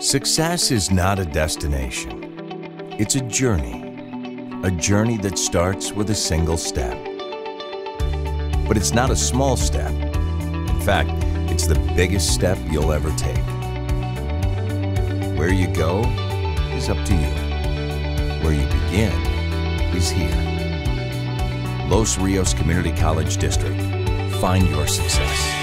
Success is not a destination, it's a journey. A journey that starts with a single step. But it's not a small step. In fact, it's the biggest step you'll ever take. Where you go is up to you. Where you begin is here. Los Rios Community College District. Find your success.